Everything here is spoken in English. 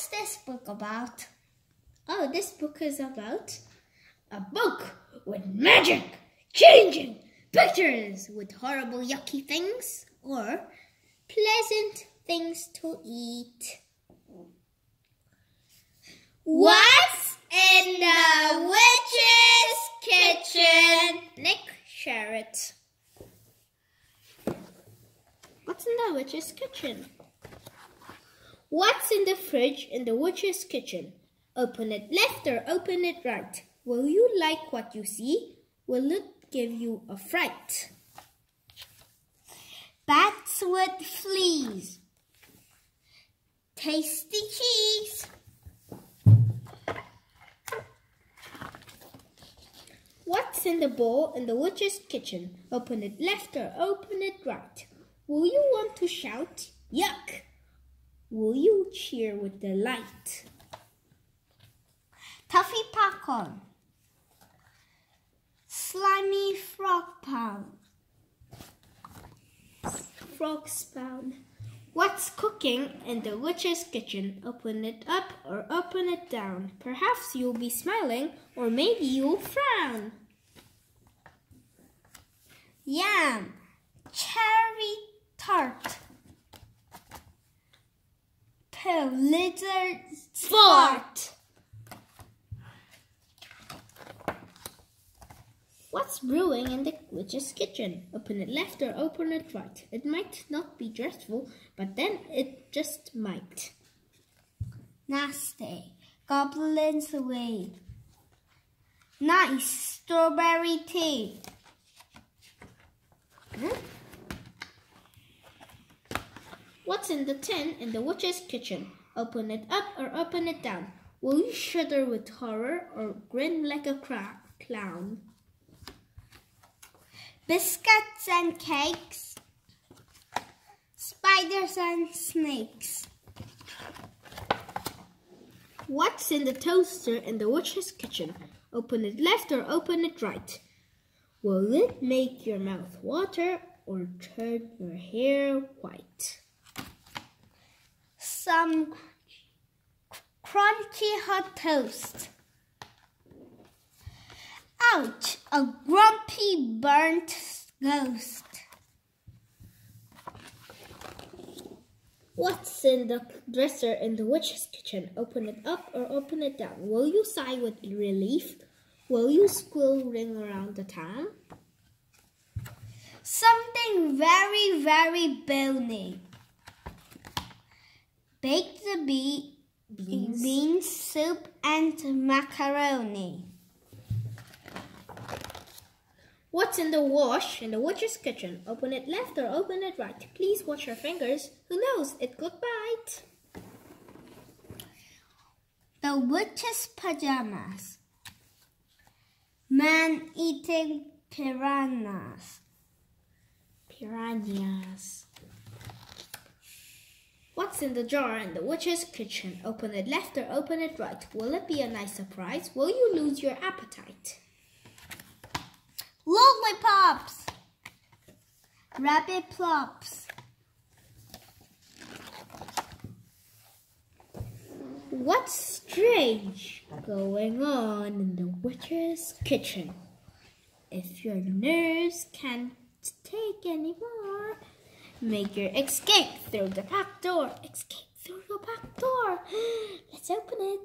What's this book about? Oh, this book is about a book with magic, changing pictures with horrible, yucky things or pleasant things to eat. What's in the witch's kitchen? Nick, share it. What's in the witch's kitchen? What's in the fridge in the witch's kitchen? Open it left or open it right. Will you like what you see? Will it give you a fright? Bats with fleas. Tasty cheese. What's in the bowl in the witch's kitchen? Open it left or open it right. Will you want to shout, yuck? Will you cheer with delight? Toffee popcorn. Slimy frog pound. Frog spout. What's cooking in the witch's kitchen? Open it up or open it down. Perhaps you'll be smiling or maybe you'll frown. Yam. Cherry Pill lizard fart. What's brewing in the witch's kitchen? Open it left or open it right. It might not be dreadful, but then it just might. Nasty. Goblins away. Nice strawberry tea. Hmm? What's in the tin in the witch's kitchen? Open it up or open it down. Will you shudder with horror or grin like a clown? Biscuits and cakes. Spiders and snakes. What's in the toaster in the witch's kitchen? Open it left or open it right. Will it make your mouth water or turn your hair white? Some crunchy hot toast. Ouch! A grumpy burnt ghost. What's in the dresser in the witch's kitchen? Open it up or open it down. Will you sigh with relief? Will you squill ring around the town? Something very, very bony. Baked the bee, Beans. beans, soup, and macaroni. What's in the wash in the witch's kitchen? Open it left or open it right. Please wash your fingers. Who knows? It could bite. The witch's pajamas. Man eating piranhas. Piranhas. What's in the jar in the witch's kitchen? Open it left or open it right. Will it be a nice surprise? Will you lose your appetite? Lollipops. Rabbit plops. What's strange going on in the witch's kitchen? If your nerves can't take anymore, make your escape through the back door. Escape through the back door. Let's open it.